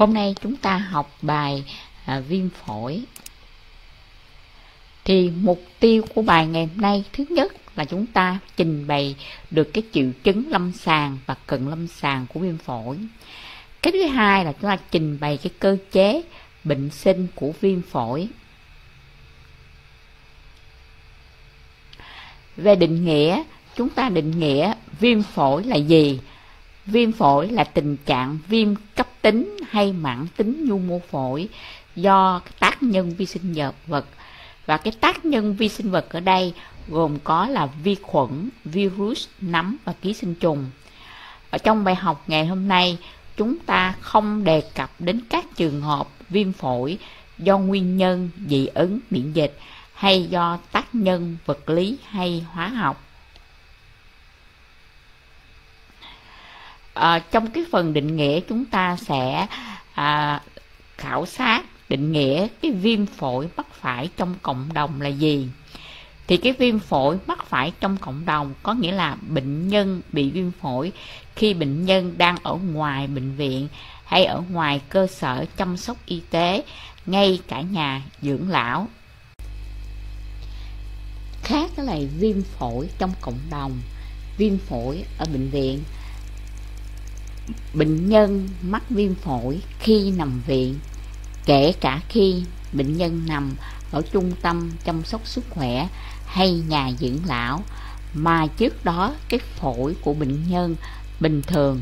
Hôm nay chúng ta học bài à, viêm phổi. Thì mục tiêu của bài ngày hôm nay thứ nhất là chúng ta trình bày được cái triệu chứng lâm sàng và cận lâm sàng của viêm phổi. Cái thứ hai là chúng ta trình bày cái cơ chế bệnh sinh của viêm phổi. Về định nghĩa, chúng ta định nghĩa viêm phổi là gì? Viêm phổi là tình trạng viêm cấp tính hay mãn tính nhu mô phổi do tác nhân vi sinh vật và cái tác nhân vi sinh vật ở đây gồm có là vi khuẩn, virus, nấm và ký sinh trùng. Ở trong bài học ngày hôm nay, chúng ta không đề cập đến các trường hợp viêm phổi do nguyên nhân dị ứng miễn dịch hay do tác nhân vật lý hay hóa học. À, trong cái phần định nghĩa chúng ta sẽ à, khảo sát định nghĩa cái viêm phổi mắc phải trong cộng đồng là gì. Thì cái viêm phổi mắc phải trong cộng đồng có nghĩa là bệnh nhân bị viêm phổi khi bệnh nhân đang ở ngoài bệnh viện hay ở ngoài cơ sở chăm sóc y tế ngay cả nhà dưỡng lão. Khác là viêm phổi trong cộng đồng viêm phổi ở bệnh viện bệnh nhân mắc viêm phổi khi nằm viện kể cả khi bệnh nhân nằm ở trung tâm chăm sóc sức khỏe hay nhà dưỡng lão mà trước đó cái phổi của bệnh nhân bình thường.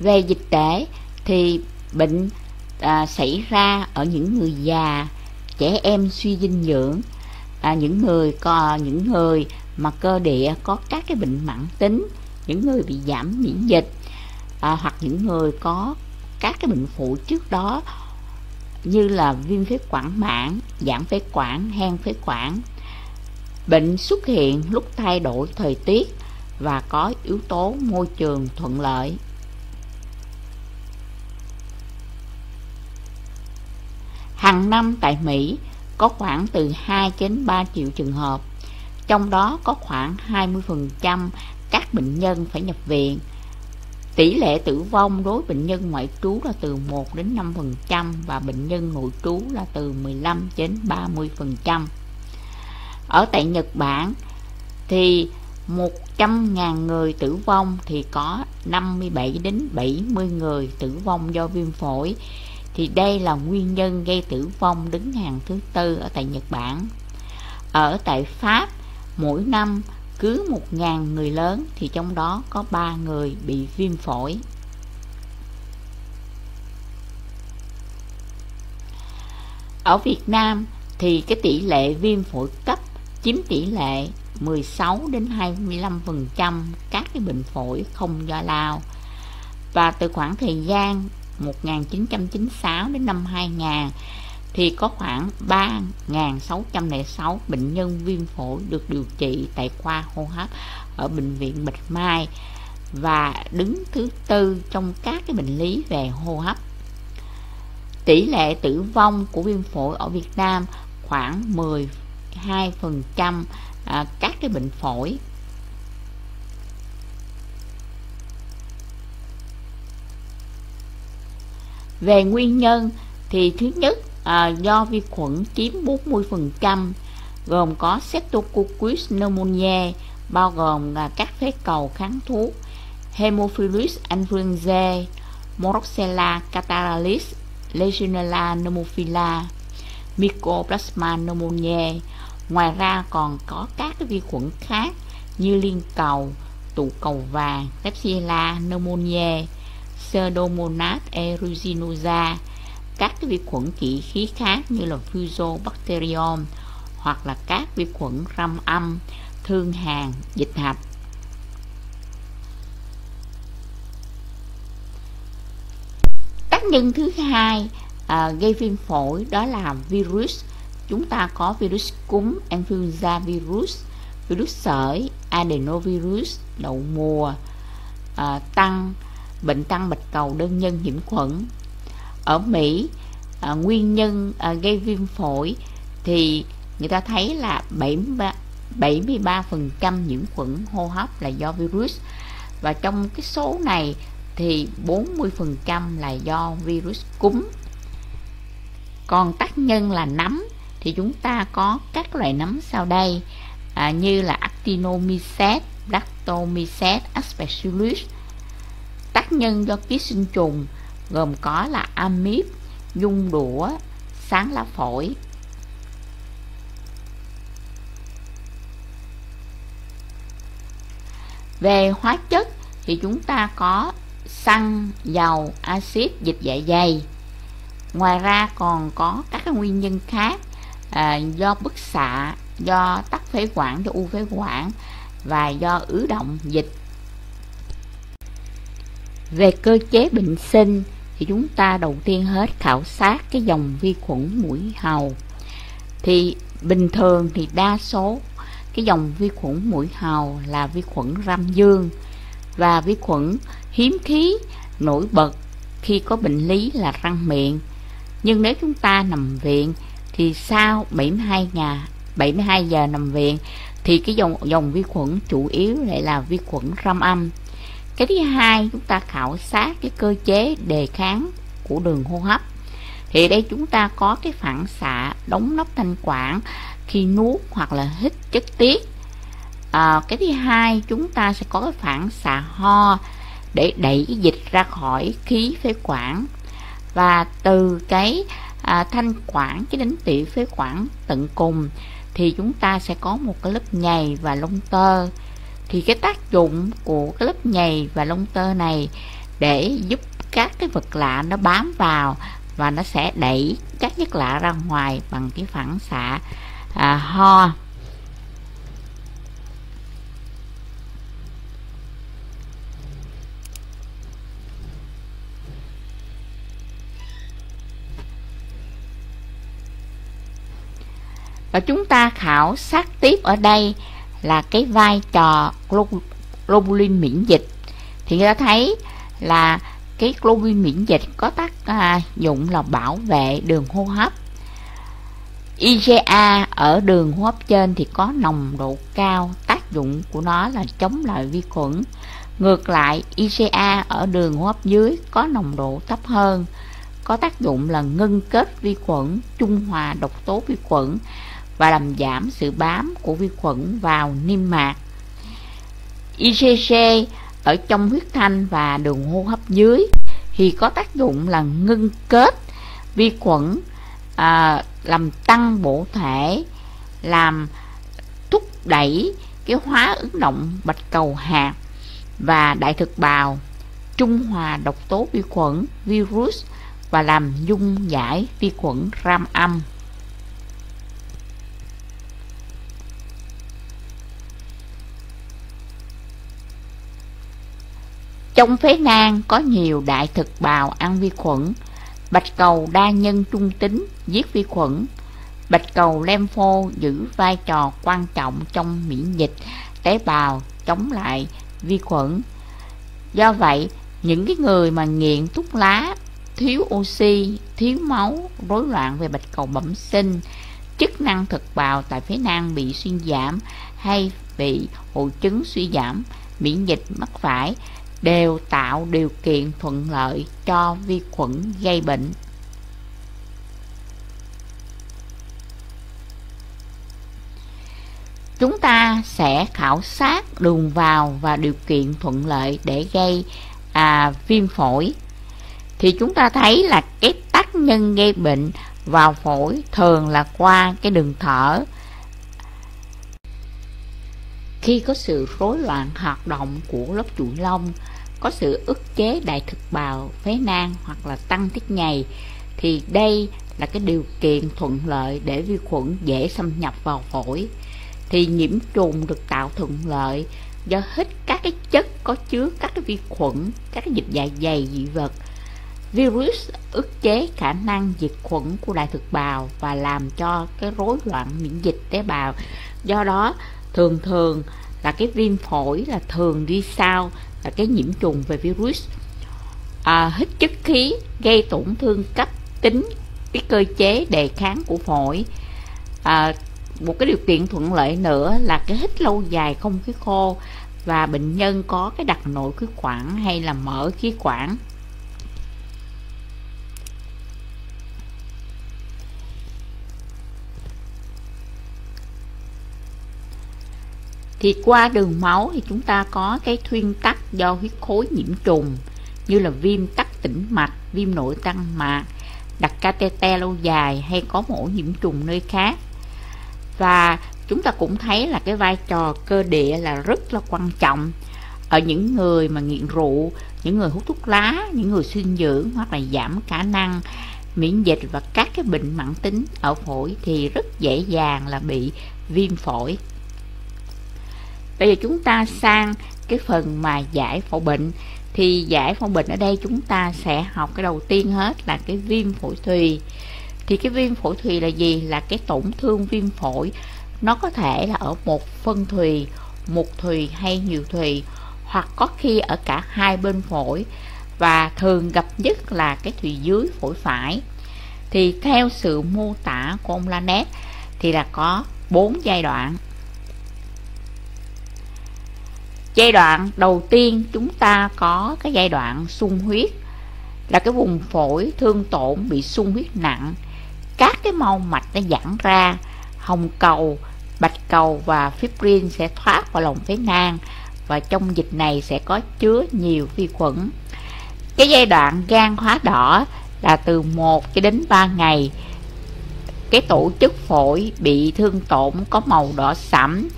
Về dịch tễ thì bệnh à, xảy ra ở những người già trẻ em suy dinh dưỡng à, những người có những người mà cơ địa có các cái bệnh mãn tính những người bị giảm miễn dịch à, hoặc những người có các cái bệnh phụ trước đó như là viêm phế quản mãn, giãn phế quản, hen phế quản. Bệnh xuất hiện lúc thay đổi thời tiết và có yếu tố môi trường thuận lợi. Hàng năm tại Mỹ có khoảng từ 2 đến 3 triệu trường hợp, trong đó có khoảng 20% các bệnh nhân phải nhập viện. Tỷ lệ tử vong đối bệnh nhân ngoại trú là từ 1 đến 5% và bệnh nhân nội trú là từ 15 đến 30%. Ở tại Nhật Bản thì 100.000 người tử vong thì có 57 đến 70 người tử vong do viêm phổi thì đây là nguyên nhân gây tử vong đứng hàng thứ tư ở tại Nhật Bản. Ở tại Pháp, mỗi năm cứ 1.000 người lớn thì trong đó có 3 người bị viêm phổi. Ở Việt Nam thì cái tỷ lệ viêm phổi cấp chiếm tỷ lệ 16 đến 25% các cái bệnh phổi không do lao. Và từ khoảng thời gian 1996 đến năm 2000 thì có khoảng 3.606 bệnh nhân viêm phổi được điều trị tại khoa hô hấp ở bệnh viện Bạch Mai và đứng thứ tư trong các cái bệnh lý về hô hấp. Tỷ lệ tử vong của viêm phổi ở Việt Nam khoảng 12% à, các cái bệnh phổi Về nguyên nhân thì thứ nhất à, do vi khuẩn chiếm 40% gồm có Streptococcus pneumoniae bao gồm là các phế cầu kháng thuốc Haemophilus influenzae, Moraxella catarrhalis, Legionella pneumophila, Mycoplasma pneumoniae. Ngoài ra còn có các vi khuẩn khác như liên cầu, tụ cầu vàng, Klebsiella pneumoniae, Pseudomonas aeruginosa, các cái vi khuẩn kỵ khí khác như là Fusobacterium hoặc là các vi khuẩn răm âm, thương hàn, dịch hạch. Tác nhân thứ hai à, gây viêm phổi đó là virus. Chúng ta có virus cúm, influenza virus, virus sởi, adenovirus, đậu mùa, à, tăng bệnh tăng bạch cầu đơn nhân nhiễm khuẩn. Ở Mỹ à, nguyên nhân à, gây viêm phổi thì người ta thấy là 73 73% nhiễm khuẩn hô hấp là do virus. Và trong cái số này thì 40% là do virus cúm. Còn tác nhân là nấm thì chúng ta có các loại nấm sau đây à, như là Actinomyces, Lactomyces, Aspergillus tác nhân do ký sinh trùng gồm có là amip, dung đũa, sáng lá phổi. Về hóa chất thì chúng ta có xăng, dầu, axit, dịch dạ dày. Ngoài ra còn có các nguyên nhân khác à, do bức xạ do tắc phế quản do u phế quản và do ứ động dịch về cơ chế bệnh sinh thì chúng ta đầu tiên hết khảo sát cái dòng vi khuẩn mũi hầu. Thì bình thường thì đa số cái dòng vi khuẩn mũi hầu là vi khuẩn răm dương. Và vi khuẩn hiếm khí, nổi bật khi có bệnh lý là răng miệng. Nhưng nếu chúng ta nằm viện thì sau 72 ngày 72 giờ nằm viện thì cái dòng dòng vi khuẩn chủ yếu lại là vi khuẩn răm âm cái thứ hai chúng ta khảo sát cái cơ chế đề kháng của đường hô hấp. Thì đây chúng ta có cái phản xạ đóng nắp thanh quản khi nuốt hoặc là hít chất tiết. À, cái thứ hai chúng ta sẽ có cái phản xạ ho để đẩy cái dịch ra khỏi khí phế quản. Và từ cái à, thanh quản cho đến tiểu phế quản tận cùng thì chúng ta sẽ có một cái lớp nhầy và lông tơ thì cái tác dụng của cái lớp nhầy và lông tơ này để giúp các cái vật lạ nó bám vào và nó sẽ đẩy các chất lạ ra ngoài bằng cái phản xạ à, ho. Và chúng ta khảo sát tiếp ở đây là cái vai trò globulin miễn dịch. Thì người ta thấy là cái globulin miễn dịch có tác à, dụng là bảo vệ đường hô hấp. IgA ở đường hô hấp trên thì có nồng độ cao, tác dụng của nó là chống lại vi khuẩn. Ngược lại IgA ở đường hô hấp dưới có nồng độ thấp hơn, có tác dụng là ngưng kết vi khuẩn, trung hòa độc tố vi khuẩn và làm giảm sự bám của vi khuẩn vào niêm mạc. IgG ở trong huyết thanh và đường hô hấp dưới thì có tác dụng là ngưng kết vi khuẩn à, làm tăng bổ thể làm thúc đẩy cái hóa ứng động bạch cầu hạt và đại thực bào trung hòa độc tố vi khuẩn virus và làm dung giải vi khuẩn ram âm Trong phế nang có nhiều đại thực bào ăn vi khuẩn, bạch cầu đa nhân trung tính giết vi khuẩn. Bạch cầu lympho giữ vai trò quan trọng trong miễn dịch tế bào chống lại vi khuẩn. Do vậy, những cái người mà nghiện thuốc lá, thiếu oxy, thiếu máu, rối loạn về bạch cầu bẩm sinh, chức năng thực bào tại phế nang bị suy giảm hay bị hội chứng suy giảm, miễn dịch mắc phải đều tạo điều kiện thuận lợi cho vi khuẩn gây bệnh. Chúng ta sẽ khảo sát đường vào và điều kiện thuận lợi để gây à, viêm phổi. Thì chúng ta thấy là cái tác nhân gây bệnh vào phổi thường là qua cái đường thở, khi có sự rối loạn hoạt động của lớp chuỗi lông có sự ức chế đại thực bào, phế nang hoặc là tăng tiết nhầy, thì đây là cái điều kiện thuận lợi để vi khuẩn dễ xâm nhập vào phổi. Thì nhiễm trùng được tạo thuận lợi do hít các cái chất có chứa các cái vi khuẩn, các cái dịch dạ dày, dị vật. Virus ức chế khả năng diệt khuẩn của đại thực bào và làm cho cái rối loạn miễn dịch tế bào. Do đó, thường thường là cái viêm phổi là thường đi sau là cái nhiễm trùng về virus. À, hít chất khí gây tổn thương cấp tính cái cơ chế đề kháng của phổi. À, một cái điều kiện thuận lợi nữa là cái hít lâu dài không khí khô và bệnh nhân có cái đặt nội khí quản hay là mở khí quản. Thì qua đường máu thì chúng ta có cái thuyên tắc do huyết khối nhiễm trùng như là viêm tắc tĩnh mạch, viêm nội tăng mạc, đặt catheter lâu dài hay có một ổ nhiễm trùng nơi khác. Và chúng ta cũng thấy là cái vai trò cơ địa là rất là quan trọng ở những người mà nghiện rượu, những người hút thuốc lá, những người suy dưỡng hoặc là giảm khả năng miễn dịch và các cái bệnh mãn tính ở phổi thì rất dễ dàng là bị viêm phổi. Bây giờ chúng ta sang cái phần mà giải phẫu bệnh. Thì giải phẫu bệnh ở đây chúng ta sẽ học cái đầu tiên hết là cái viêm phổi thùy. Thì cái viêm phổi thùy là gì? Là cái tổn thương viêm phổi. Nó có thể là ở một phân thùy, một thùy hay nhiều thùy, hoặc có khi ở cả hai bên phổi. Và thường gặp nhất là cái thùy dưới phổi phải. Thì theo sự mô tả của ông Lanet thì là có bốn giai đoạn. Giai đoạn đầu tiên chúng ta có cái giai đoạn sung huyết, là cái vùng phổi thương tổn bị sung huyết nặng. Các cái mau mạch nó giãn ra, hồng cầu, bạch cầu và fibrin sẽ thoát vào lòng phế nang và trong dịch này sẽ có chứa nhiều vi khuẩn. Cái giai đoạn gan hóa đỏ là từ 1 cho đến 3 ngày. Cái tổ chức phổi bị thương tổn có màu đỏ sẫm,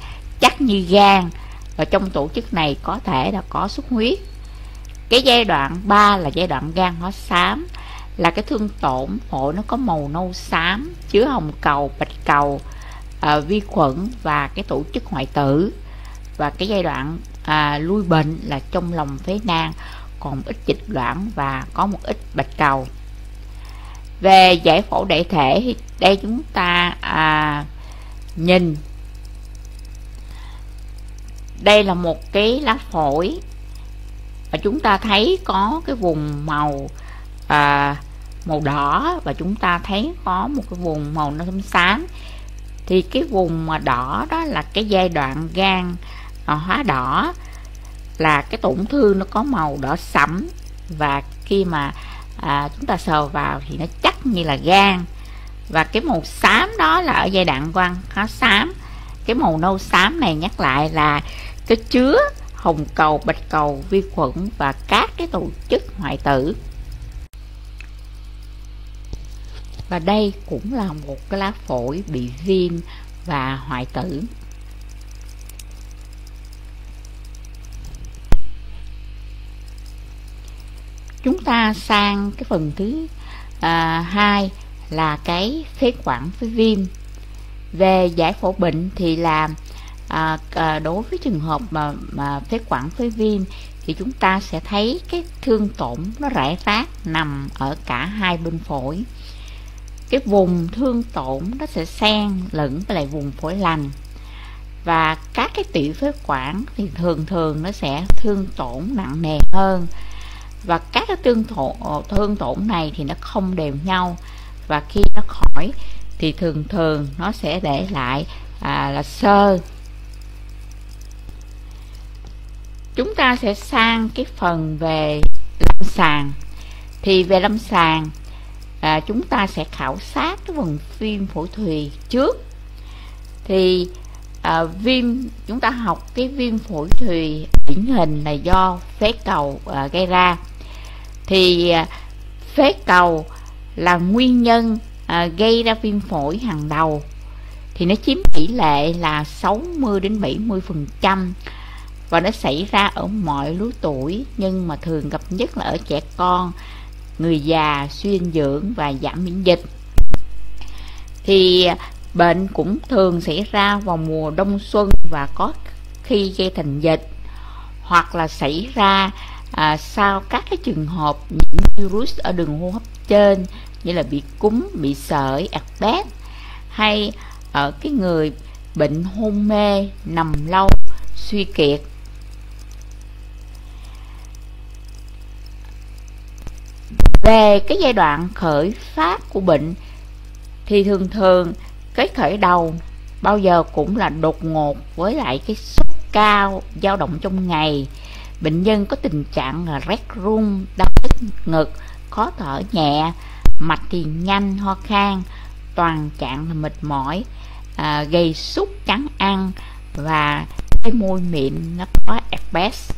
chắc như gan và trong tổ chức này có thể là có xuất huyết. Cái giai đoạn 3 là giai đoạn gan hóa xám là cái thương tổn phổi nó có màu nâu xám chứa hồng cầu bạch cầu à, vi khuẩn và cái tổ chức hoại tử. Và cái giai đoạn à, lui bệnh là trong lòng phế nang còn ít dịch loãng và có một ít bạch cầu. Về giải phẫu đại thể thì đây chúng ta à, nhìn đây là một cái lá phổi và chúng ta thấy có cái vùng màu à, màu đỏ và chúng ta thấy có một cái vùng màu nó xám. Thì cái vùng mà đỏ đó là cái giai đoạn gan à, hóa đỏ là cái tổn thương nó có màu đỏ sẫm. Và khi mà à, chúng ta sờ vào thì nó chắc như là gan. Và cái màu xám đó là ở giai đoạn quan hóa xám. Cái màu nâu xám này nhắc lại là cái chứa hồng cầu, bạch cầu, vi khuẩn và các cái tổ chức hoại tử. Và đây cũng là một cái lá phổi bị viêm và hoại tử. Chúng ta sang cái phần thứ à, hai là cái phế quản với viêm. Về giải phẫu bệnh thì là à, à, đối với trường hợp mà, mà phế quản phế viêm thì chúng ta sẽ thấy cái thương tổn nó rải rác nằm ở cả hai bên phổi. Cái vùng thương tổn nó sẽ xen lẫn với lại vùng phổi lành. Và các cái tiểu phế quản thì thường thường nó sẽ thương tổn nặng nề hơn. Và các cái thương tổn, thương tổn này thì nó không đều nhau. Và khi nó khỏi thì thường thường nó sẽ để lại à, là sơ chúng ta sẽ sang cái phần về lâm sàng. Thì về lâm sàng à, chúng ta sẽ khảo sát cái phần viêm phổi thùy trước. Thì à, viêm chúng ta học cái viêm phổi thùy điển hình là do phế cầu à, gây ra. Thì à, phế cầu là nguyên nhân à, gây ra viêm phổi hàng đầu. Thì nó chiếm tỷ lệ là 60 đến 70 phần trăm và nó xảy ra ở mọi lứa tuổi nhưng mà thường gặp nhất là ở trẻ con người già suy dinh dưỡng và giảm miễn dịch. Thì bệnh cũng thường xảy ra vào mùa đông xuân và có khi gây thành dịch hoặc là xảy ra à, sau các cái trường hợp nhiễm virus ở đường hô hấp trên như là bị cúm, bị sởi, bét hay ở cái người bệnh hôn mê nằm lâu suy kiệt. Về cái giai đoạn khởi phát của bệnh thì thường thường cái khởi đầu bao giờ cũng là đột ngột với lại cái sốt cao dao động trong ngày. Bệnh nhân có tình trạng là rét run đau tức ngực khó thở nhẹ mạch thì nhanh ho khan toàn trạng là mệt mỏi à, gây sút trắng ăn và cái môi miệng nó có herpes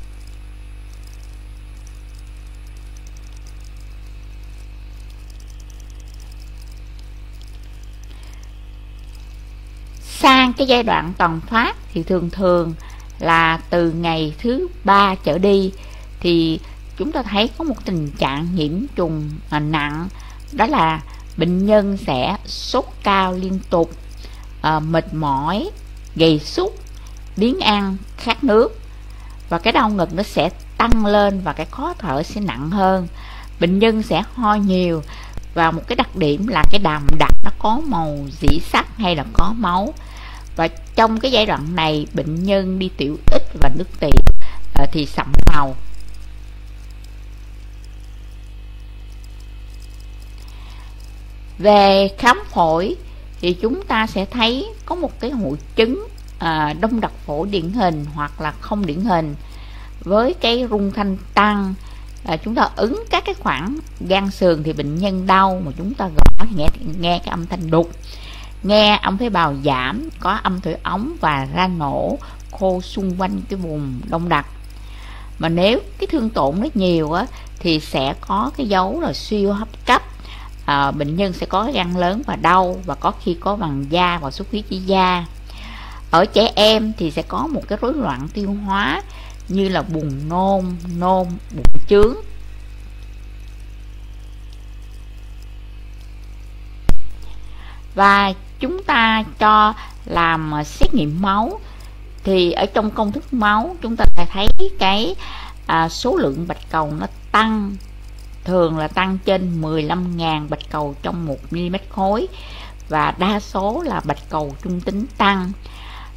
sang cái giai đoạn toàn phát thì thường thường là từ ngày thứ ba trở đi thì chúng ta thấy có một tình trạng nhiễm trùng à, nặng. Đó là bệnh nhân sẽ sốt cao liên tục à, mệt mỏi gầy sút biến ăn khát nước và cái đau ngực nó sẽ tăng lên và cái khó thở sẽ nặng hơn. Bệnh nhân sẽ ho nhiều và một cái đặc điểm là cái đàm đặc nó có màu dĩ sắc hay là có máu. Và trong cái giai đoạn này bệnh nhân đi tiểu ít và nước tiểu ờ, thì sậm màu. Về khám phổi thì chúng ta sẽ thấy có một cái hội chứng à, đông đặc phổi điển hình hoặc là không điển hình với cái rung thanh tăng à, chúng ta ứng các cái khoảng gan sườn thì bệnh nhân đau mà chúng ta gõ nghe nghe cái âm thanh đục. Nghe âm tế bào giảm có âm thổi ống và ra nổ khô xung quanh cái vùng đông đặc. Mà nếu cái thương tổn nó nhiều á thì sẽ có cái dấu là suy hô hấp cấp. À, bệnh nhân sẽ có gan lớn và đau và có khi có vàng da và xuất huyết dưới da. Ở trẻ em thì sẽ có một cái rối loạn tiêu hóa như là buồn nôn nôn bụng chướng. Và chúng ta cho làm à, xét nghiệm máu. Thì ở trong công thức máu chúng ta sẽ thấy cái à, số lượng bạch cầu nó tăng. Thường là tăng trên 15.000 bạch cầu trong 1 mm khối. Và đa số là bạch cầu trung tính tăng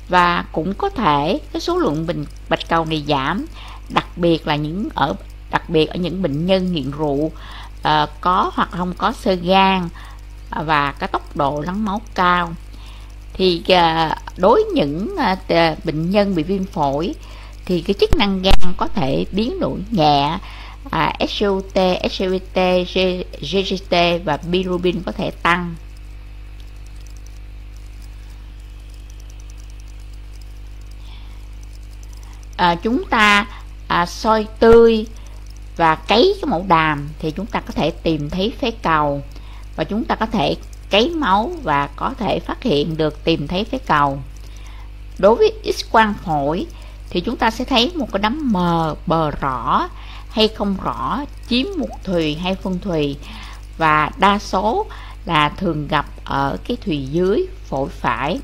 và cũng có thể cái số lượng bình bạch cầu này giảm đặc biệt là những ở đặc biệt ở những bệnh nhân nghiện rượu à, có hoặc không có sơ gan và cái tốc độ lắng máu cao. Thì à, đối những à, bệnh nhân bị viêm phổi thì cái chức năng gan có thể biến đổi nhẹ à, SUT, SGVT, GGT và bilirubin có thể tăng. À, chúng ta à, soi tươi và cấy cái mẫu đàm thì chúng ta có thể tìm thấy phế cầu. Và chúng ta có thể cấy máu và có thể phát hiện được tìm thấy phế cầu. Đối với x quang phổi thì chúng ta sẽ thấy một cái đám mờ bờ rõ hay không rõ chiếm một thùy hay phân thùy. Và đa số là thường gặp ở cái thùy dưới phổi phải.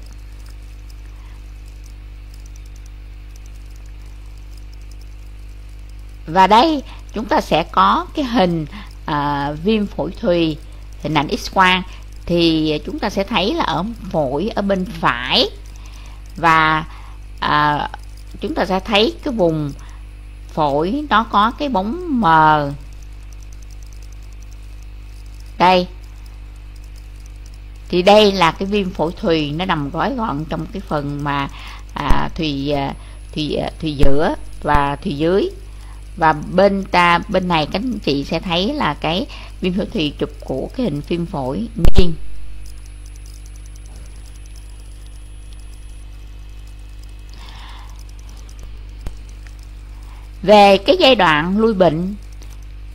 Và đây chúng ta sẽ có cái hình à, viêm phổi thùy hình ảnh x quang thì chúng ta sẽ thấy là ở phổi ở bên phải. Và à, chúng ta sẽ thấy cái vùng phổi nó có cái bóng mờ. Đây. Thì đây là cái viêm phổi thùy nó nằm gói gọn trong cái phần mà à, thùy à, thùy à, thùy giữa và thùy dưới và bên ta, bên này các anh chị sẽ thấy là cái viêm phổi thùy chụp của cái hình phim phổi nghiêng về cái giai đoạn lui bệnh,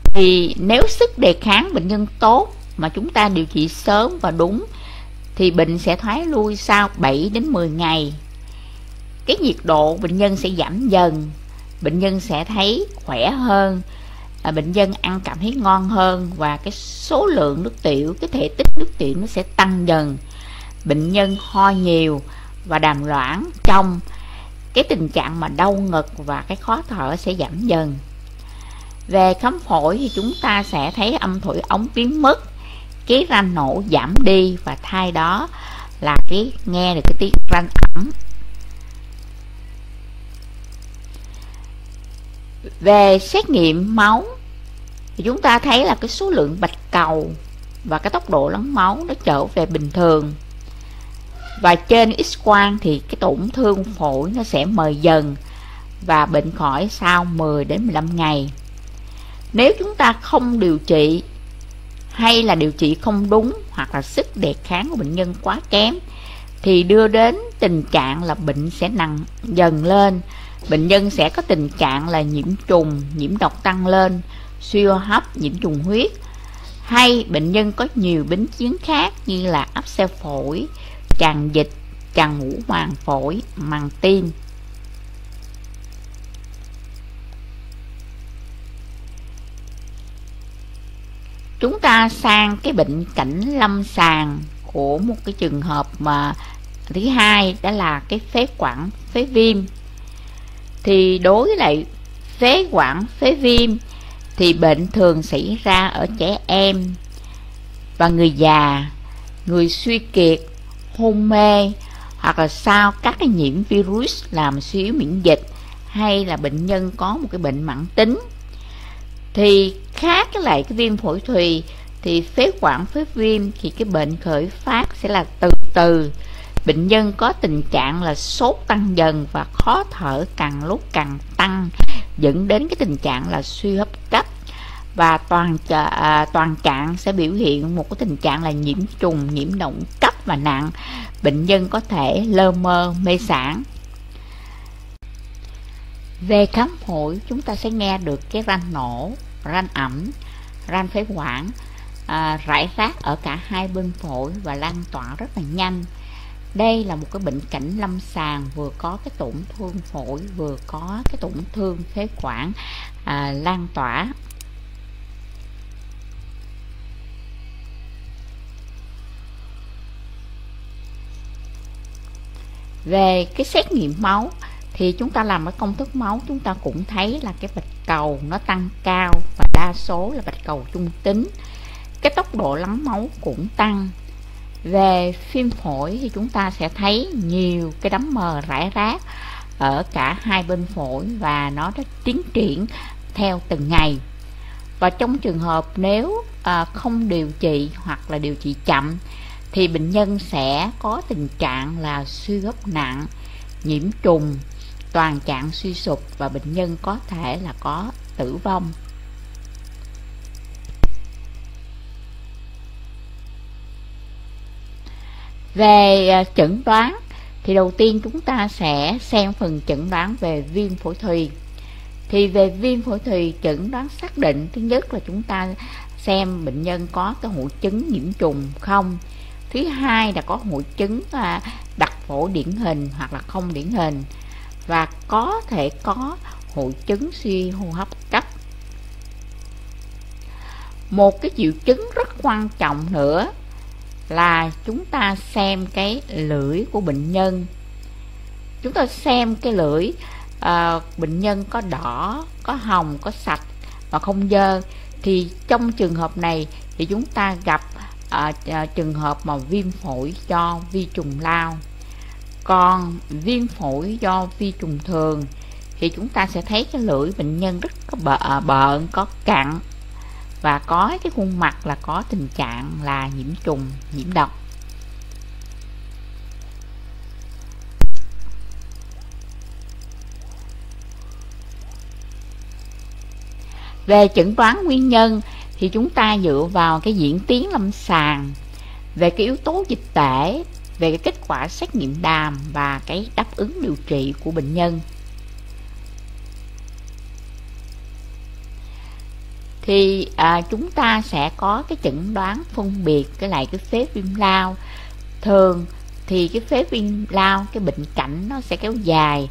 thì nếu sức đề kháng bệnh nhân tốt mà chúng ta điều trị sớm và đúng, thì bệnh sẽ thoái lui sau 7 đến 10 ngày. Cái nhiệt độ bệnh nhân sẽ giảm dần bệnh nhân sẽ thấy khỏe hơn à, bệnh nhân ăn cảm thấy ngon hơn và cái số lượng nước tiểu cái thể tích nước tiểu nó sẽ tăng dần. Bệnh nhân ho nhiều và đàm loãng trong cái tình trạng mà đau ngực và cái khó thở sẽ giảm dần. Về khám phổi thì chúng ta sẽ thấy âm thổi ống biến mất cái ranh nổ giảm đi và thay đó là cái nghe được cái tiếng ranh ẩm về xét nghiệm máu, thì chúng ta thấy là cái số lượng bạch cầu và cái tốc độ lắng máu nó trở về bình thường. Và trên x quang thì cái tổn thương phổi nó sẽ mờ dần và bệnh khỏi sau 10 đến 15 ngày. Nếu chúng ta không điều trị, hay là điều trị không đúng hoặc là sức đề kháng của bệnh nhân quá kém, thì đưa đến tình trạng là bệnh sẽ nặng dần lên bệnh nhân sẽ có tình trạng là nhiễm trùng, nhiễm độc tăng lên, suy hô hấp, nhiễm trùng huyết. Hay bệnh nhân có nhiều biến chứng khác như là áp xe phổi, tràn dịch, tràn ngũ màng phổi, màng tim. Chúng ta sang cái bệnh cảnh lâm sàng của một cái trường hợp mà thứ hai đó là cái phế quản, phế viêm thì đối với lại phế quản, phế viêm, thì bệnh thường xảy ra ở trẻ em và người già, người suy kiệt, hôn mê hoặc là sau các cái nhiễm virus làm suy yếu miễn dịch hay là bệnh nhân có một cái bệnh mãn tính. Thì khác với lại cái viêm phổi thùy thì phế quản, phế viêm thì cái bệnh khởi phát sẽ là từ từ bệnh nhân có tình trạng là sốt tăng dần và khó thở càng lúc càng tăng dẫn đến cái tình trạng là suy hấp cấp. Và toàn à, toàn trạng sẽ biểu hiện một cái tình trạng là nhiễm trùng nhiễm động cấp và nặng. Bệnh nhân có thể lơ mơ mê sản về khám phổi chúng ta sẽ nghe được cái ranh nổ ranh ẩm ranh phế quản à, rải rác ở cả hai bên phổi và lan tỏa rất là nhanh đây là một cái bệnh cảnh lâm sàng vừa có cái tổn thương phổi vừa có cái tổn thương phế quản à, lan tỏa. Về cái xét nghiệm máu thì chúng ta làm cái công thức máu chúng ta cũng thấy là cái bạch cầu nó tăng cao và đa số là bạch cầu trung tính. Cái tốc độ lắng máu cũng tăng về phim phổi thì chúng ta sẽ thấy nhiều cái đấm mờ rải rác ở cả hai bên phổi và nó đã tiến triển theo từng ngày. Và trong trường hợp nếu à, không điều trị hoặc là điều trị chậm thì bệnh nhân sẽ có tình trạng là suy hấp nặng nhiễm trùng toàn trạng suy sụp và bệnh nhân có thể là có tử vong. Về à, chẩn đoán, thì đầu tiên chúng ta sẽ xem phần chẩn đoán về viêm phổi thùy. Thì về viêm phổi thùy chẩn đoán xác định, thứ nhất là chúng ta xem bệnh nhân có cái hội chứng nhiễm trùng không. Thứ hai là có hội chứng à, đặc phổi điển hình hoặc là không điển hình. Và có thể có hội chứng suy hô hấp cấp. Một cái triệu chứng rất quan trọng nữa là chúng ta xem cái lưỡi của bệnh nhân. Chúng ta xem cái lưỡi à, bệnh nhân có đỏ có hồng có sạch và không dơ. Thì trong trường hợp này thì chúng ta gặp à, à, trường hợp mà viêm phổi do vi trùng lao. Còn viêm phổi do vi trùng thường thì chúng ta sẽ thấy cái lưỡi bệnh nhân rất có bợ, bợn có cặn và có cái khuôn mặt là có tình trạng là nhiễm trùng, nhiễm độc. Về chẩn đoán nguyên nhân thì chúng ta dựa vào cái diễn tiến lâm sàng, về cái yếu tố dịch tễ, về cái kết quả xét nghiệm đàm và cái đáp ứng điều trị của bệnh nhân. Thì à, chúng ta sẽ có cái chẩn đoán phân biệt cái lại cái phế viêm lao. Thường thì cái phế viêm lao cái bệnh cảnh nó sẽ kéo dài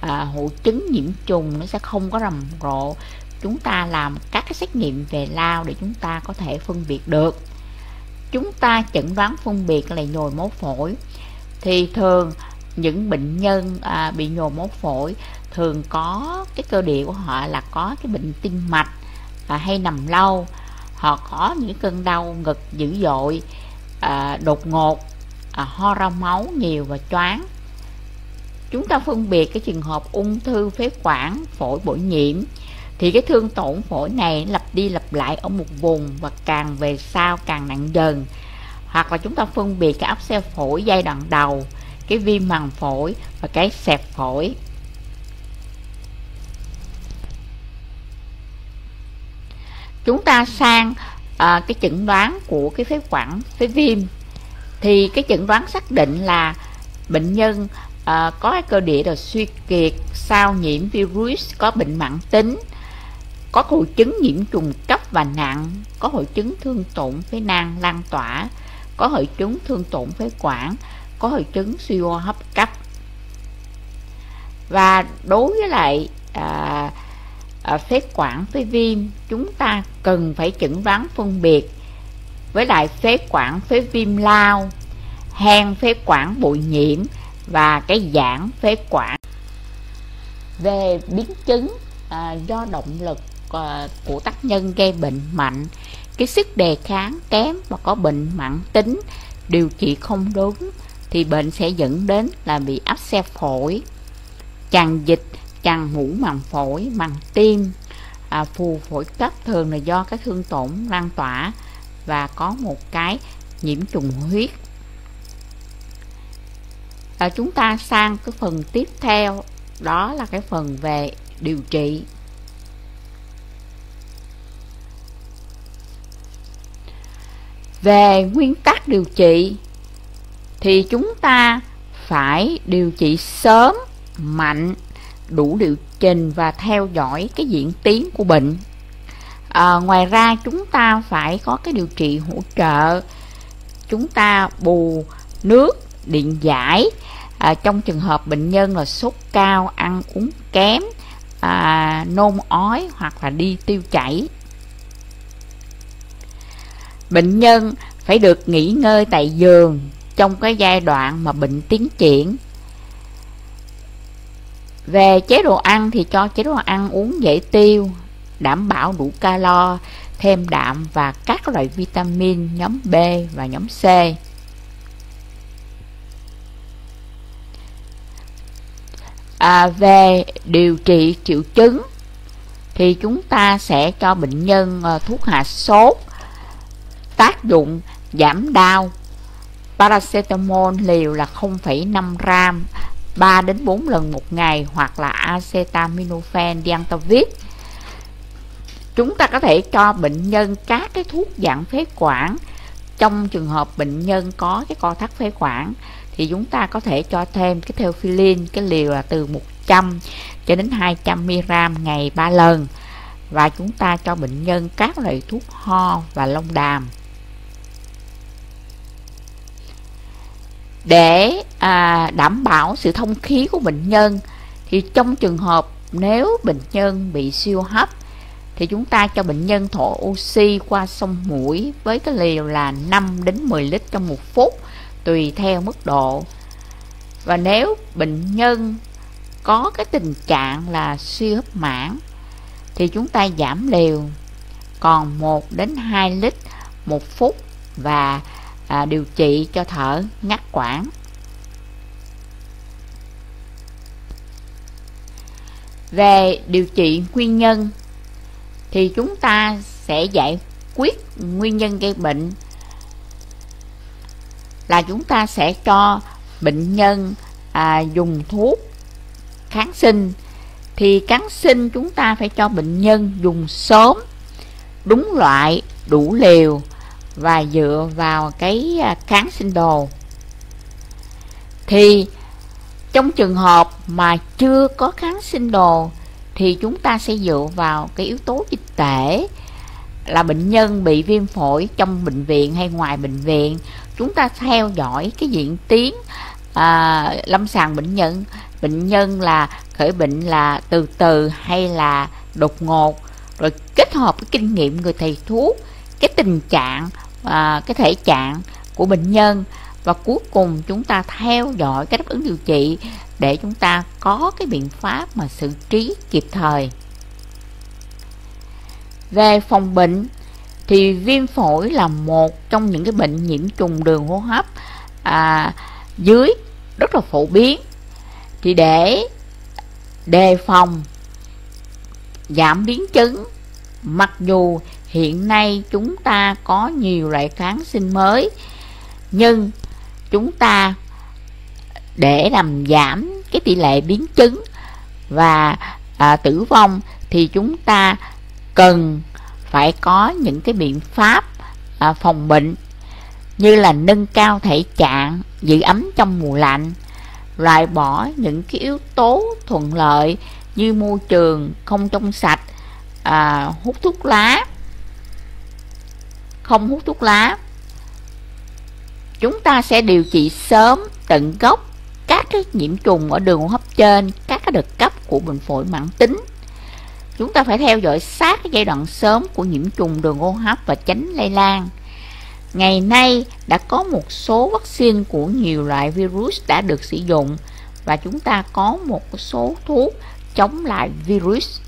à, hội chứng nhiễm trùng nó sẽ không có rầm rộ. Chúng ta làm các cái xét nghiệm về lao để chúng ta có thể phân biệt được. Chúng ta chẩn đoán phân biệt là nhồi máu phổi. Thì thường những bệnh nhân à, bị nhồi máu phổi thường có cái cơ địa của họ là có cái bệnh tim mạch à, hay nằm lâu họ có những cơn đau ngực dữ dội à, đột ngột à, ho ra máu nhiều và choáng. Chúng ta phân biệt cái trường hợp ung thư phế quản phổi bội nhiễm thì cái thương tổn phổi này lặp đi lặp lại ở một vùng và càng về sau càng nặng dần. Hoặc là chúng ta phân biệt cái áp xe phổi giai đoạn đầu cái viêm màng phổi và cái xẹp phổi. Chúng ta sang à, cái chẩn đoán của cái phế quản phế viêm. Thì cái chẩn đoán xác định là bệnh nhân à, có cái cơ địa là suy kiệt sau nhiễm virus có bệnh mãn tính có hội chứng nhiễm trùng cấp và nặng có hội chứng thương tổn phế nang lan tỏa có hội chứng thương tổn phế quản có hội chứng suy hô hấp cấp. Và đối với lại à, ở phế quản phế viêm chúng ta cần phải chẩn đoán phân biệt với lại phế quản phế viêm lao hen phế quản bụi nhiễm và cái giãn phế quản. Về biến chứng à, do động lực à, của tác nhân gây bệnh mạnh cái sức đề kháng kém và có bệnh mãn tính điều trị không đúng thì bệnh sẽ dẫn đến là bị áp xe phổi tràn dịch chằn mũ màng phổi màng tim à, phù phổi cấp thường là do cái thương tổn lan tỏa và có một cái nhiễm trùng huyết. À, chúng ta sang cái phần tiếp theo đó là cái phần về điều trị. Về nguyên tắc điều trị thì chúng ta phải điều trị sớm mạnh đủ liệu trình và theo dõi cái diễn tiến của bệnh. À, ngoài ra chúng ta phải có cái điều trị hỗ trợ. Chúng ta bù nước điện giải. À, trong trường hợp bệnh nhân là sốt cao ăn uống kém à, nôn ói hoặc là đi tiêu chảy. Bệnh nhân phải được nghỉ ngơi tại giường trong cái giai đoạn mà bệnh tiến triển về chế độ ăn thì cho chế độ ăn uống dễ tiêu đảm bảo đủ calo thêm đạm và các loại vitamin nhóm B và nhóm C. À, về điều trị triệu chứng thì chúng ta sẽ cho bệnh nhân ờ, thuốc hạ sốt tác dụng giảm đau. Paracetamol liều là 0,5 gram 3 đến 4 lần một ngày hoặc là acetaminophen diantavir chúng ta có thể cho bệnh nhân các cái thuốc giãn phế quản. Trong trường hợp bệnh nhân có cái co thắt phế quản thì chúng ta có thể cho thêm cái theophylline, cái liều là từ 100 cho đến 200 mg ngày 3 lần. Và chúng ta cho bệnh nhân các loại thuốc ho và lông đàm. Để à, đảm bảo sự thông khí của bệnh nhân thì trong trường hợp nếu bệnh nhân bị siêu hấp thì chúng ta cho bệnh nhân thở oxy qua sông mũi với cái liều là 5 đến 10 lít trong một phút tùy theo mức độ. Và nếu bệnh nhân có cái tình trạng là suy hấp mãn thì chúng ta giảm liều còn 1 đến 2 lít một phút và à, điều trị cho thở ngắt quãng. Về điều trị nguyên nhân thì chúng ta sẽ giải quyết nguyên nhân gây bệnh là chúng ta sẽ cho bệnh nhân à, dùng thuốc kháng sinh. Thì kháng sinh chúng ta phải cho bệnh nhân dùng sớm đúng loại đủ liều và dựa vào cái à, kháng sinh đồ. Thì trong trường hợp mà chưa có kháng sinh đồ thì chúng ta sẽ dựa vào cái yếu tố dịch tễ là bệnh nhân bị viêm phổi trong bệnh viện hay ngoài bệnh viện. Chúng ta theo dõi cái diễn tiến à, lâm sàng bệnh nhân. Bệnh nhân là khởi bệnh là từ từ hay là đột ngột. Rồi kết hợp với kinh nghiệm người thầy thuốc cái tình trạng à, cái thể trạng của bệnh nhân. Và cuối cùng chúng ta theo dõi cái đáp ứng điều trị để chúng ta có cái biện pháp mà xử trí kịp thời. Về phòng bệnh thì viêm phổi là một trong những cái bệnh nhiễm trùng đường hô hấp à, dưới rất là phổ biến. Thì để đề phòng giảm biến chứng mặc dù hiện nay chúng ta có nhiều loại kháng sinh mới nhưng chúng ta để làm giảm cái tỷ lệ biến chứng và à, tử vong thì chúng ta cần phải có những cái biện pháp à, phòng bệnh như là nâng cao thể trạng giữ ấm trong mùa lạnh loại bỏ những cái yếu tố thuận lợi như môi trường không trong sạch à, hút thuốc lá không hút thuốc lá. Chúng ta sẽ điều trị sớm tận gốc các cái nhiễm trùng ở đường hô hấp trên, các cái đợt cấp của bệnh phổi mãn tính. Chúng ta phải theo dõi sát cái giai đoạn sớm của nhiễm trùng đường hô hấp và tránh lây lan. Ngày nay đã có một số vaccine của nhiều loại virus đã được sử dụng và chúng ta có một số thuốc chống lại virus.